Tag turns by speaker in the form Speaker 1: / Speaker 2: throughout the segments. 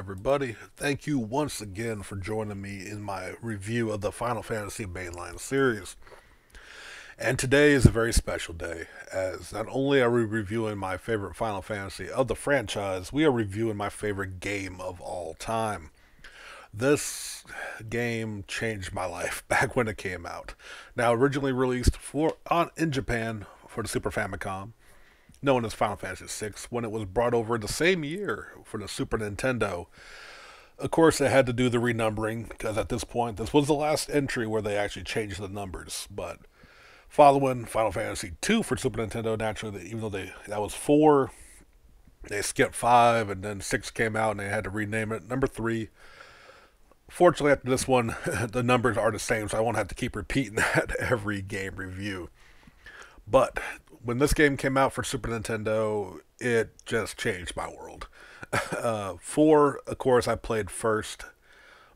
Speaker 1: Everybody? Thank you once again for joining me in my review of the Final Fantasy Mainline series. And today is a very special day, as not only are we reviewing my favorite Final Fantasy of the franchise, we are reviewing my favorite game of all time. This game changed my life back when it came out. Now, originally released for on in Japan for the Super Famicom, known as Final Fantasy VI, when it was brought over the same year for the Super Nintendo. Of course, they had to do the renumbering because at this point, this was the last entry where they actually changed the numbers. But following Final Fantasy II for Super Nintendo, naturally, even though they that was four, they skipped five, and then six came out, and they had to rename it. Number three. Fortunately, after this one, the numbers are the same, so I won't have to keep repeating that every game review. But when this game came out for Super Nintendo, it just changed my world. Uh, four, of course, I played first,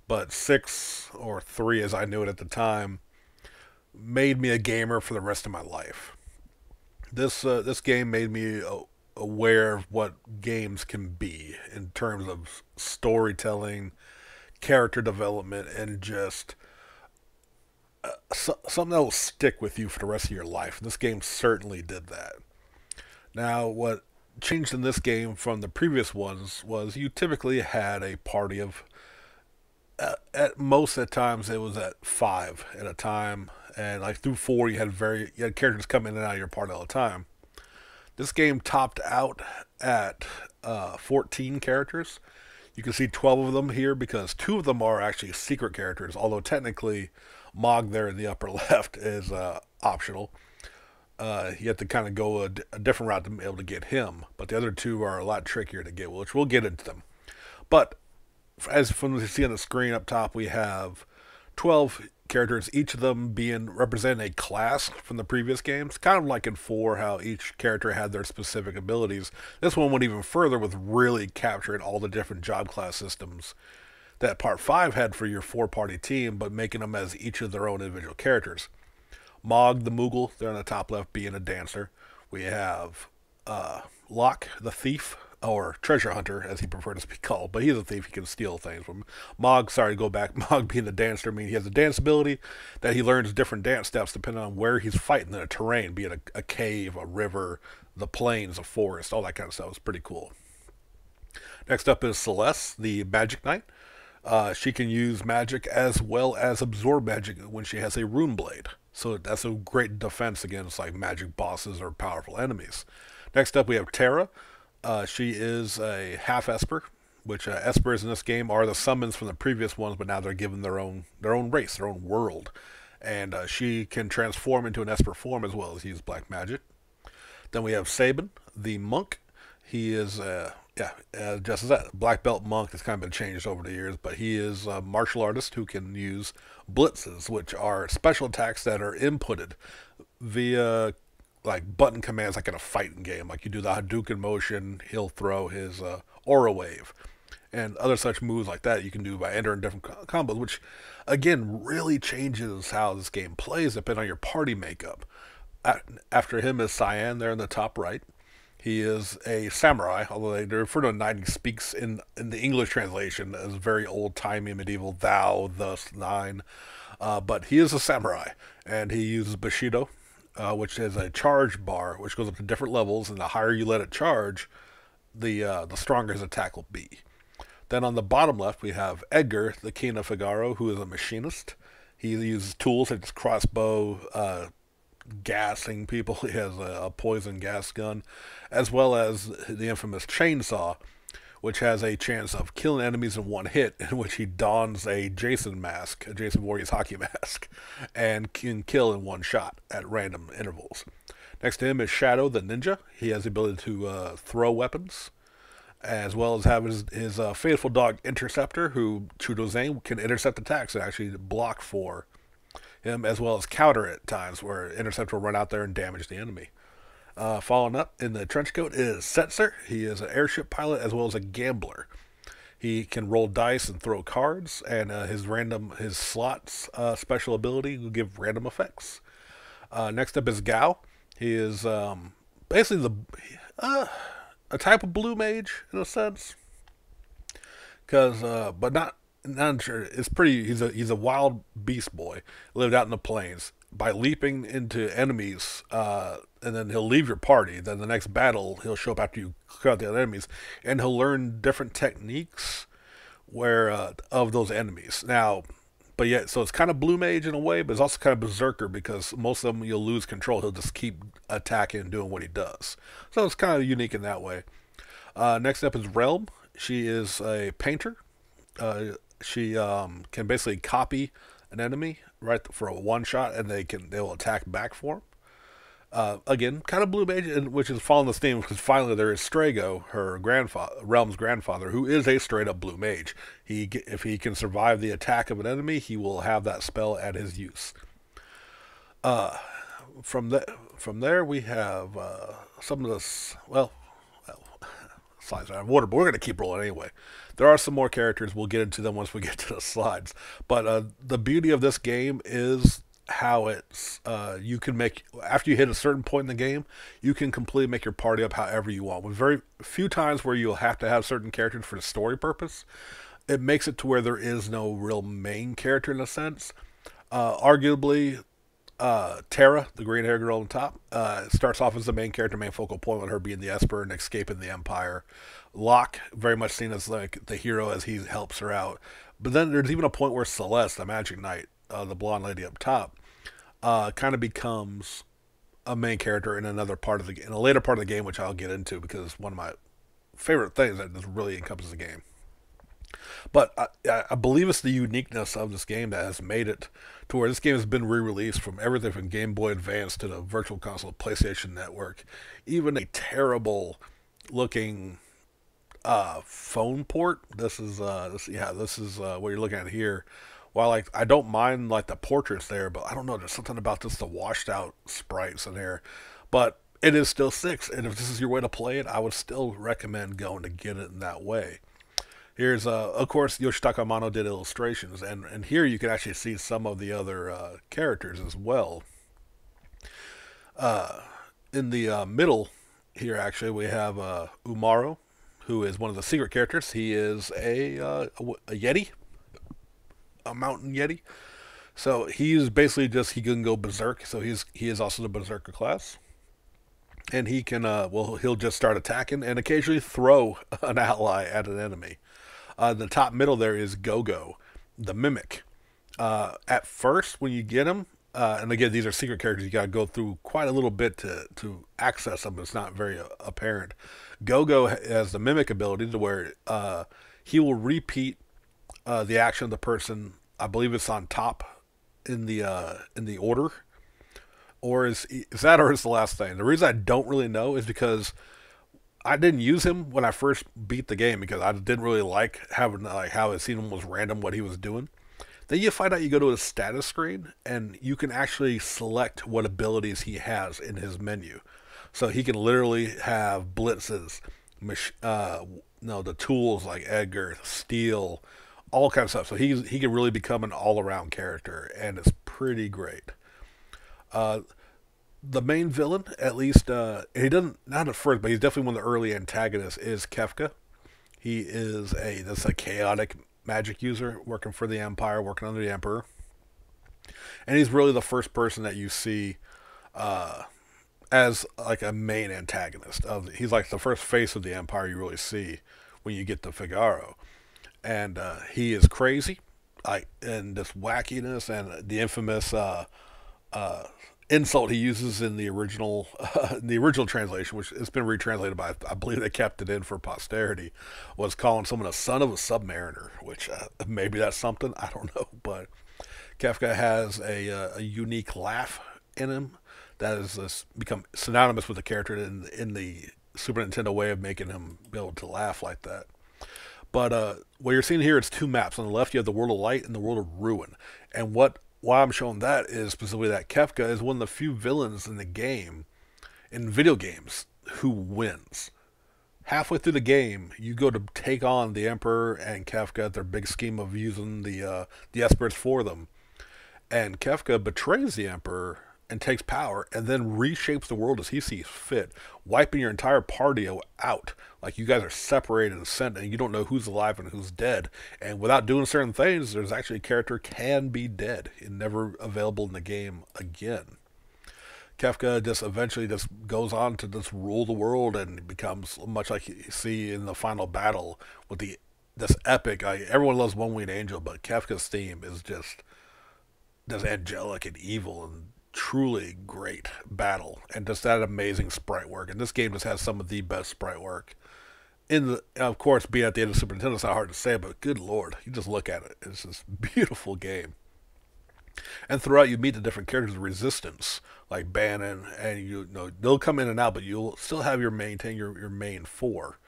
Speaker 1: but six or three, as I knew it at the time, made me a gamer for the rest of my life. This uh, this game made me aware of what games can be in terms of storytelling, character development, and just so, something that will stick with you for the rest of your life. This game certainly did that. Now, what changed in this game from the previous ones was you typically had a party of, uh, at most at times it was at five at a time, and like through four you had very you had characters come in and out of your party all the time. This game topped out at uh, 14 characters. You can see 12 of them here because two of them are actually secret characters, although technically Mog there in the upper left is uh, optional. Uh, you have to kind of go a, a, different route to be able to get him, but the other two are a lot trickier to get, which we'll get into them. But as from you see on the screen up top, we have 12 characters, each of them being representing a class from the previous games, kind of like in 4, how each character had their specific abilities. This one went even further with really capturing all the different job class systems that Part 5 had for your four party team, but making them as each of their own individual characters. Mog the Moogle, there on the top left, being a dancer. We have uh, Locke the thief, or treasure hunter, as he preferred to be called, but he's a thief. He can steal things from Mog. Sorry to go back. Mog being the dancer, I mean he has a dance ability that he learns different dance steps depending on where he's fighting in a terrain, be it a, a cave, a river, the plains, a forest, all that kind of stuff. It's pretty cool. Next up is Celes, the magic knight. Uh, she can use magic as well as absorb magic when she has a rune blade. So that's a great defense against like magic bosses or powerful enemies. Next up, we have Terra. Uh, she is a half Esper, which uh, Espers in this game are the summons from the previous ones, but now they're given their own their own race, their own world, and uh, she can transform into an Esper form as well as use black magic. Then we have Sabin, the monk. He is a yeah, uh, just as that black belt monk has kind of been changed over the years, but he is a martial artist who can use blitzes, which are special attacks that are inputted via like button commands, like in a fighting game. Like you do the Hadouken motion, he'll throw his uh, aura wave, and other such moves like that you can do by entering different combos, which again really changes how this game plays depending on your party makeup. After him is Cyan there in the top right. He is a samurai, although they refer to him knight. He speaks in, in the English translation as very old timey medieval thou, thus, thine. Uh, but he is a samurai, and he uses Bushido, uh, which is a charge bar, which goes up to different levels, and the higher you let it charge, the uh, the stronger his attack will be. Then on the bottom left, we have Edgar, the king of Figaro, who is a machinist. He uses tools such as crossbow, uh, gassing people. He has a, a, poison gas gun, as well as the infamous chainsaw, which has a chance of killing enemies in one hit, in which he dons a Jason mask, a Jason Voorhees hockey mask, and can kill in one shot at random intervals. Next to him is Shadow the Ninja. He has the ability to uh, throw weapons, as well as have his, his uh, faithful dog Interceptor, who Chudo Zane can intercept attacks and actually block for him as well as counter at times where Interceptor will run out there and damage the enemy. Uh, following up in the trench coat is Setzer. He is an airship pilot as well as a gambler. He can roll dice and throw cards, and uh, his random his slots uh, special ability will give random effects. Uh, next up is Gau. He is um, basically the uh, a type of blue mage in a sense. Cause, uh, but not not sure. It's pretty. He's a he's a wild beast boy. Lived out in the plains. By leaping into enemies, uh, and then he'll leave your party. Then the next battle, he'll show up after you clear out the other enemies, and he'll learn different techniques where uh, of those enemies. Now, but yet, so it's kind of blue mage in a way, but it's also kind of berserker because most of them you'll lose control. He'll just keep attacking and doing what he does. So it's kind of unique in that way. Uh, next up is Relm. She is a painter. Uh, she um, can basically copy an enemy right for a one shot, and they can they will attack back for him. Uh, again, kind of blue mage, which is following this theme because finally there is Strago, her grandfather, Relm's grandfather, who is a straight up blue mage. He, if he can survive the attack of an enemy, he will have that spell at his use. Uh, from that, from there we have uh, some of this. Well slides are water, but we're going to keep rolling anyway. There are some more characters. We'll get into them once we get to the slides. But uh, the beauty of this game is how it's uh, you can make after you hit a certain point in the game, you can completely make your party up however you want. With very few times where you'll have to have certain characters for the story purpose, it makes it to where there is no real main character in a sense. Uh, arguably, uh, Terra, the green hair girl on top, uh, starts off as the main character, main focal point with her being the Esper and escaping the Empire. Locke, very much seen as like the hero as he helps her out. But then there's even a point where Celes, the Magic Knight, uh, the blonde lady up top, uh, kind of becomes a main character in another part of the in a later part of the game, which I'll get into because it's one of my favorite things that just really encompasses the game. But I, I, believe it's the uniqueness of this game that has made it to where this game has been re-released from everything from Game Boy Advance to the Virtual Console, PlayStation Network, even a terrible looking uh, phone port. This is uh, this yeah, this is uh, what you're looking at here. While like I don't mind like the portraits there, but I don't know. There's something about just the washed out sprites in there. But it is still six, and if this is your way to play it, I would still recommend going to get it in that way. Here's, uh, of course, Yoshitaka Amano did illustrations, and, and here you can actually see some of the other uh, characters as well. Uh, in the uh, middle here, actually, we have uh, Umaro, who is one of the secret characters. He is a, uh, a, a Yeti, a mountain Yeti. So he's basically just he can go berserk. So he's he is also the berserker class, and he can uh well he'll just start attacking and occasionally throw an ally at an enemy. Uh, the top middle there is Gogo, the mimic. Uh, at first, when you get him, uh, and again, these are secret characters. You got to go through quite a little bit to to access them. It's not very uh, apparent. Gogo has the mimic ability to where uh, he will repeat uh, the action of the person. I believe it's on top in the in the order, or is is that or is the last thing? The reason I don't really know is because I didn't use him when I first beat the game because I didn't really like having like how it seemed almost random what he was doing. Then you find out you go to his status screen and you can actually select what abilities he has in his menu. So he can literally have blitzes, uh, no, the tools like Edgar, steal, all kinds of stuff. So he he can really become an all around character, and it's pretty great. Uh, the main villain, at least, uh, he doesn't not at first, but he's definitely one of the early antagonists. Is Kefka? He is a this a chaotic magic user working for the Empire, working under the Emperor, and he's really the first person that you see uh, as like a main antagonist. Of he's like the first face of the Empire you really see when you get to Figaro, and uh, he is crazy, like and this wackiness and the infamous. Uh, uh, insult he uses in the original uh, the original translation, which it's been retranslated by I believe they kept it in for posterity, was calling someone a son of a submariner, which uh, maybe that's something I don't know, but Kefka has a, uh, a unique laugh in him that has uh, become synonymous with the character in in the Super Nintendo way of making him be able to laugh like that. But uh, what you're seeing here is two maps. On the left, you have the world of light and the world of ruin. And what why I'm showing that is specifically that Kefka is one of the few villains in the game, in video games, who wins. Halfway through the game, you go to take on the Emperor and Kefka, their big scheme of using the uh, the Espers for them, and Kefka betrays the Emperor and takes power and then reshapes the world as he sees fit, wiping your entire party out. Like you guys are separated and sent, and you don't know who's alive and who's dead. And without doing certain things, there's actually a character can be dead and never available in the game again. Kefka just eventually just goes on to just rule the world and becomes much like you see in the final battle with the this epic. Like, everyone loves One Winged Angel, but Kefka's theme is just just angelic and evil and truly great battle and just that amazing sprite work. And this game just has some of the best sprite work. In the, of course, being at the end of Super Nintendo, it's not hard to say, but good lord, you just look at it. It's this beautiful game. And throughout, you meet the different characters of Resistance, like Banon, and you, you know they'll come in and out, but you'll still have your maintain your your main four.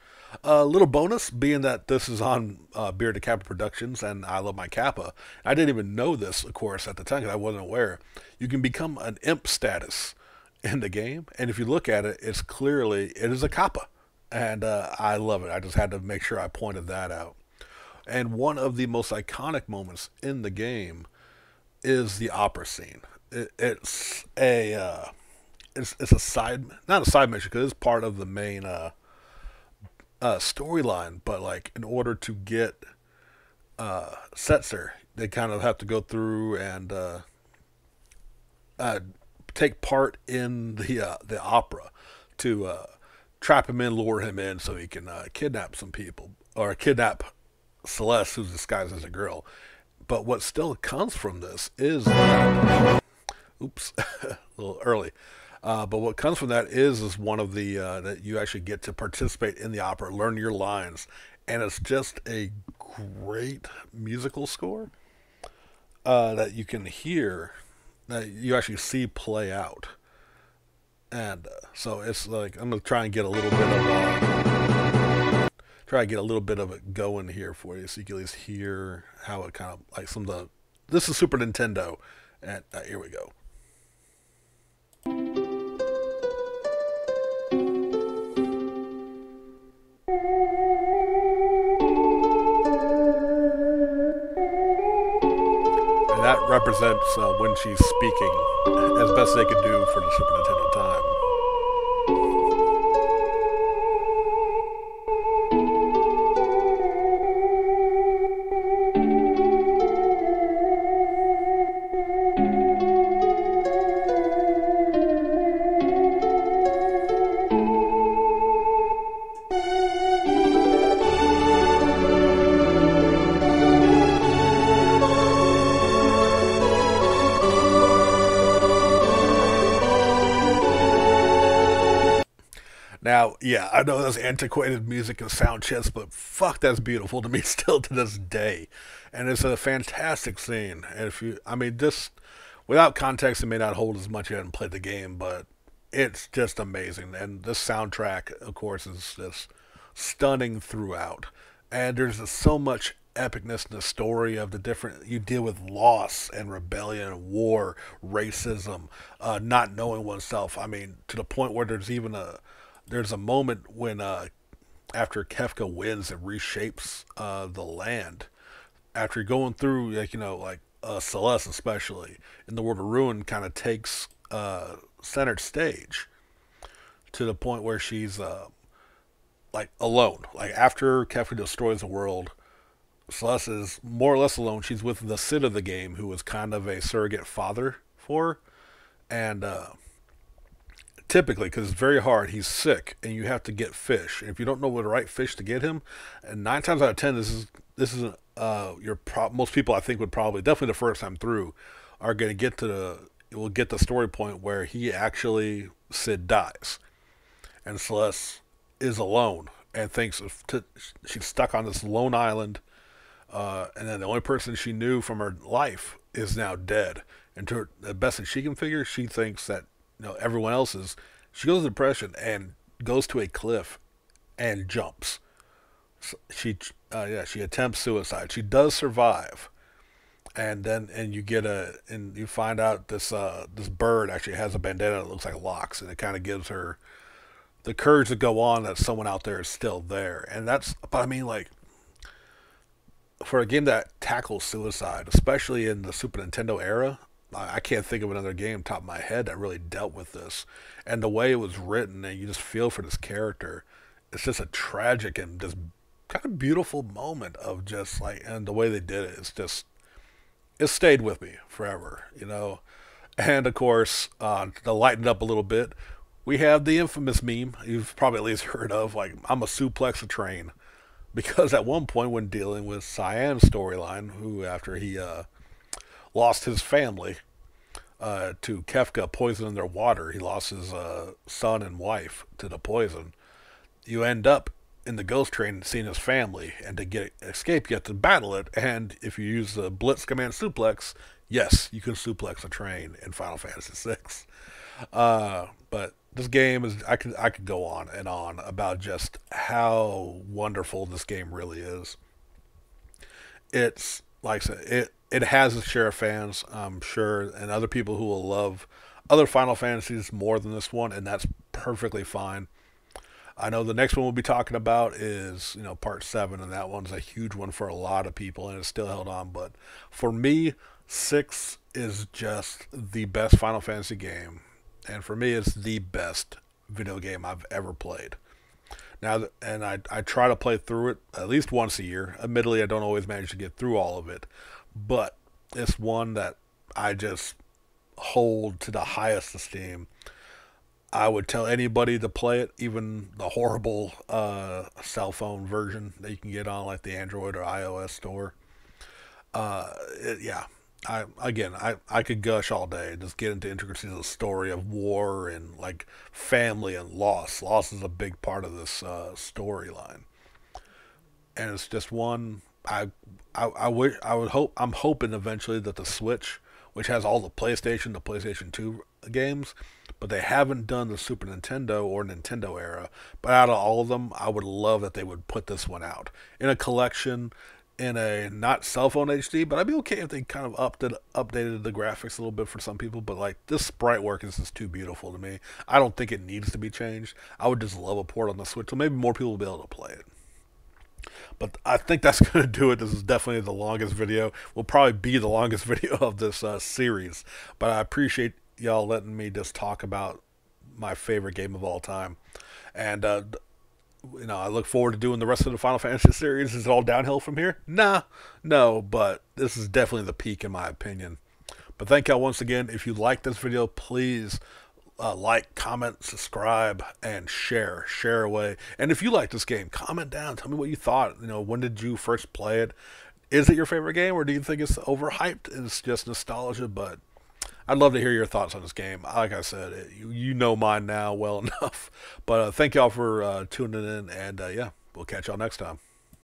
Speaker 1: A little bonus, being that this is on uh, to Kappa Productions and I Love My Kappa. I didn't even know this, of course, at the time because I wasn't aware. You can become an imp status in the game, and if you look at it, it's clearly it is a Kappa, and uh, I love it. I just had to make sure I pointed that out. And one of the most iconic moments in the game is the opera scene. It, it's a uh, it's it's a side not a side mission because it's part of the main uh, uh, storyline, but like in order to get uh, Setzer, they kind of have to go through and uh, uh, take part in the uh, the opera to uh, trap him in, lure him in, so he can uh, kidnap some people or kidnap Celes, who's disguised as a girl. But what still comes from this is, oops, a little early. Uh, but what comes from that is is one of the uh, that you actually get to participate in the opera, learn your lines, and it's just a great musical score uh, that you can hear that you actually see play out. And uh, so it's like I'm gonna try and get a little bit of uh, try and get a little bit of it going here for you, so you can at least hear how it kind of like some of the. This is Super Nintendo, and uh, here we go. That represents uh, when she's speaking as best they could do for the Super Nintendo time. Now, yeah, I know that's antiquated music and sound chips, but fuck, that's beautiful to me still to this day. And it's a fantastic scene. And if you, I mean, just without context, it may not hold as much. You haven't played the game, but it's just amazing. And this soundtrack, of course, is just stunning throughout. And there's so much epicness in the story of the different you deal with loss and rebellion war racism uh, not knowing oneself i mean to the point where there's even a there's a moment when uh, after Kefka wins and reshapes uh, the land, after going through like you know like uh, Celes especially in the World of Ruin kind of takes uh, centered stage to the point where she's uh, like alone. Like after Kefka destroys the world, Celes is more or less alone. She's with the Cid of the game, who is kind of a surrogate father for her. And uh, typically because it's very hard he's sick and you have to get fish. If you don't know what the right fish to get him and nine times out of ten this is this is uh your pro- most people i think would probably definitely the first time through are going to get to the will get the story point where he actually cid dies and celes is alone and thinks she's stuck on this lone island uh, and then the only person she knew from her life is now dead. And to her, the best that she can figure she thinks that you know everyone else's. She goes to depression and goes to a cliff and jumps. So she uh, yeah she attempts suicide. She does survive, and then and you get a and you find out this uh this bird actually has a bandana that looks like Locke's, and it kind of gives her the courage to go on that someone out there is still there. And that's but I mean like for a game that tackles suicide, especially in the Super Nintendo era, I can't think of another game top of my head that really dealt with this. And the way it was written, and you just feel for this character, it's just a tragic and just kind of beautiful moment of just like, and the way they did it, it's just, it stayed with me forever, you know. And of course, uh, to lighten it up a little bit, we have the infamous meme you've probably at least heard of, like, I'm a suplex a train. Because at one point, when dealing with Cyan's storyline, who after he uh, lost his family uh, to Kefka poisoning their water, he lost his uh, son and wife to the poison. You end up in the ghost train seeing his family, and to get escape, you have to battle it. And if you use the Blitz Command Suplex, yes, you can suplex a train in Final Fantasy VI. Uh, but this game is I could I could go on and on about just how wonderful this game really is. It's like I said, it it has a share of fans, I'm sure, and other people who will love other Final Fantasies more than this one, and that's perfectly fine. I know the next one we'll be talking about is, you know, part seven, and that one's a huge one for a lot of people, and it's still held on. But for me, six is just the best Final Fantasy game, and for me, it's the best video game I've ever played. Now, and I I try to play through it at least once a year. Admittedly, I don't always manage to get through all of it, but it's one that I just hold to the highest esteem I would tell anybody to play it, even the horrible uh, cell phone version that you can get on like the Android or iOS store. Uh, it, yeah, I again, I, I could gush all day just get into intricacies of the story of war and like family and loss. Loss is a big part of this uh, storyline, and it's just one I I I would I would hope I'm hoping eventually that the Switch, which has all the PlayStation, the PlayStation Two games but they haven't done the Super Nintendo or Nintendo era. But out of all of them, I would love that they would put this one out in a collection in a not cell phone HD, but I'd be okay if they kind of updated updated the graphics a little bit for some people. But like this sprite work is just too beautiful to me. I don't think it needs to be changed. I would just love a port on the Switch, so maybe more people will be able to play it. But I think that's going to do it. This is definitely the longest video. Will probably be the longest video of this uh, series. But I appreciate y'all letting me just talk about my favorite game of all time. And, uh, you know, I look forward to doing the rest of the Final Fantasy series. Is it all downhill from here? Nah, no, but this is definitely the peak in my opinion. But thank y'all once again. If you like this video, please uh, like, comment, subscribe, and share. Share away. And if you like this game, comment down. Tell me what you thought. You know, when did you first play it? Is it your favorite game, or do you think it's overhyped? It's just nostalgia, but I'd love to hear your thoughts on this game. Like I said, it, you, you know mine now well enough. But uh, thank y'all for uh, tuning in, and uh, yeah, we'll catch y'all next time.